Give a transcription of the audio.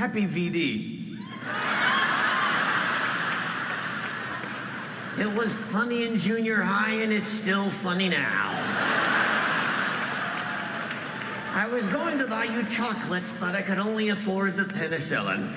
Happy VD. It was funny in junior high and it's still funny now. I was going to buy you chocolates, but I could only afford the penicillin.